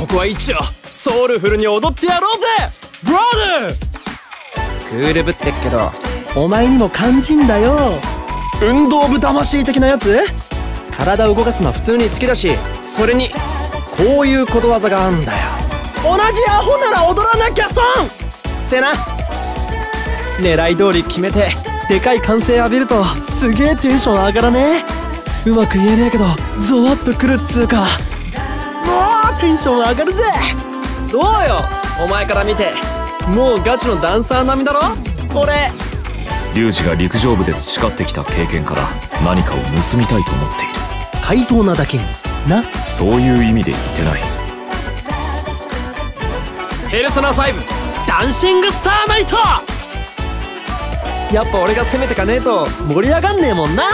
ここは一応ソウルフルに踊ってやろうぜ!ブラザークールぶってっけどお前にも肝心だよ!運動部魂的なやつ?体動かすのは普通に好きだしそれにこういうことわざがあんだよ。同じアホなら踊らなきゃ損!ってな。狙い通り決めてでかい歓声浴びるとすげえテンション上がらねうまく言えねえけどゾワッとくるっつうかテンション上がるぜ。どうよ。お前から見てもうガチのダンサー並みだろ。俺リュウジが陸上部で培ってきた経験から何かを盗みたいと思っている。対等なだけに。な。そういう意味で言ってない。ペルソナ5ダンシングスターナイト。やっぱ俺が攻めてかねえと盛り上がんねえもんな